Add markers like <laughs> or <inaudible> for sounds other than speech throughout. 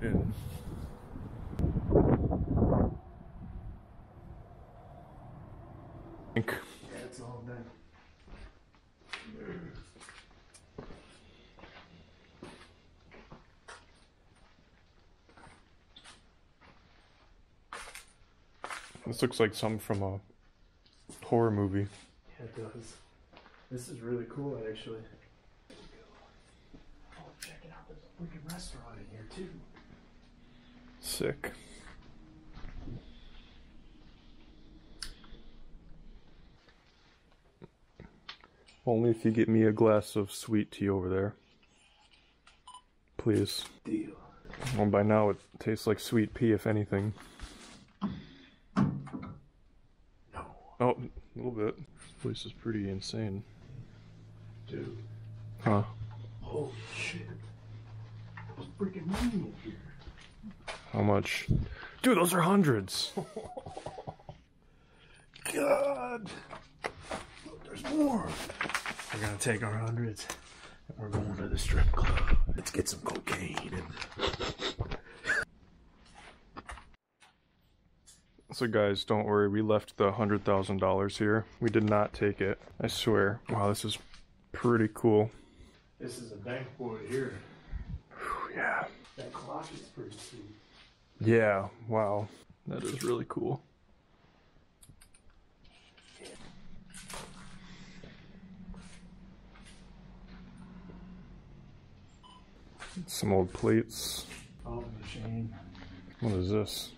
Get in. Yeah, it's all done. This looks like something from a horror movie. Yeah, it does. This is really cool, actually. Oh, check it out. There's a freaking restaurant in here, too. Sick. Only if you get me a glass of sweet tea over there. Please. Deal. Well, by now it tastes like sweet pea, if anything. No. Oh, a little bit. This place is pretty insane. Dude. Huh. Holy shit. There's freaking money in here. How much? Dude, those are hundreds. <laughs> God. Look, there's more. We're gonna take our hundreds and we're going to the strip club. Let's get some cocaine and So guys, don't worry, we left the hundred thousand dollars here. We did not take it. I swear. Wow, this is pretty cool. this is a bank board here. Whew, yeah. That clock is pretty sweet. Yeah, wow. That is really cool. Some old plates. Oh, machine. What is this?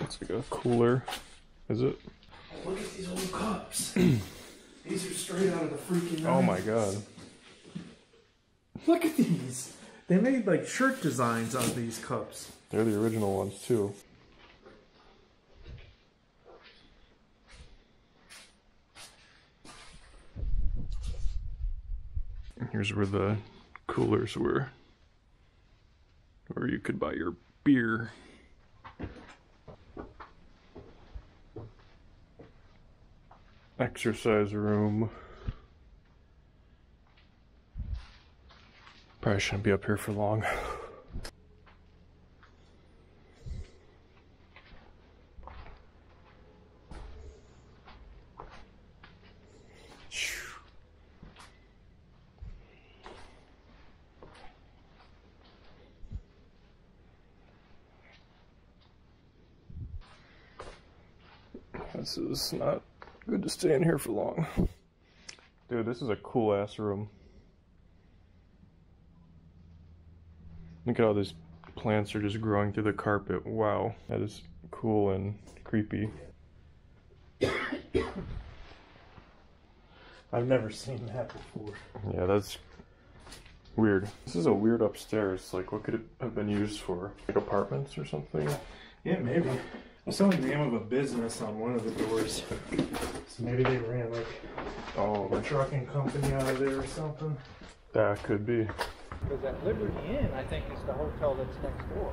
It's like a cooler. Is it? Look at these old cups. <clears throat> these are straight out of the freaking. Oh my 90s. god. Look at these. They made like shirt designs on these cups. They're the original ones too. And Here's where the coolers were. Where you could buy your beer. Exercise room. Probably shouldn't be up here for long. <laughs> This is not good to stay in here for long. Dude, this is a cool ass room. Look at how these plants are just growing through the carpet. Wow, that is cool and creepy. <coughs> I've never seen that before. Yeah, that's weird. This is a weird upstairs. Like, what could it have been used for? Like apartments or something? Yeah, maybe. I saw the name of a business on one of the doors. So maybe they ran like Oh, a trucking company out of there or something. that could be because that Liberty Inn, I think, is the hotel that's next door.